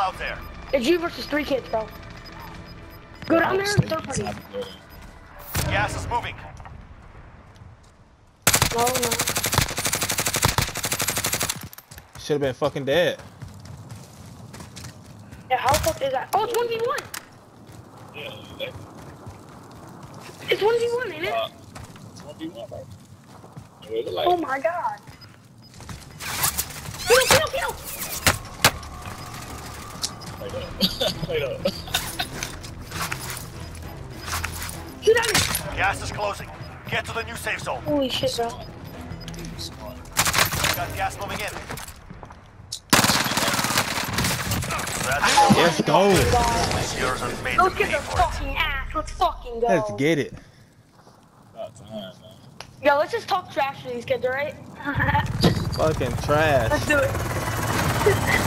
out there. It's you versus three kids, bro. Go down there and third party. Gas is moving. No, no. Should have been fucking dead. Yeah, how the fuck is that? Oh, it's 1v1. Yeah, It's 1v1, ain't it? uh, it's gonna be one, bro. And we look like, Oh my god. Wait up, wait up. Shoot at me! Gas is closing. Get to the new safe zone. Holy shit, bro. Got gas moving in. Let's go. Yours have made Let's get the it. fucking ass. Let's fucking go. Let's get it. Time. Yo, let's just talk trash to these kids, alright? Fucking trash. let's do it.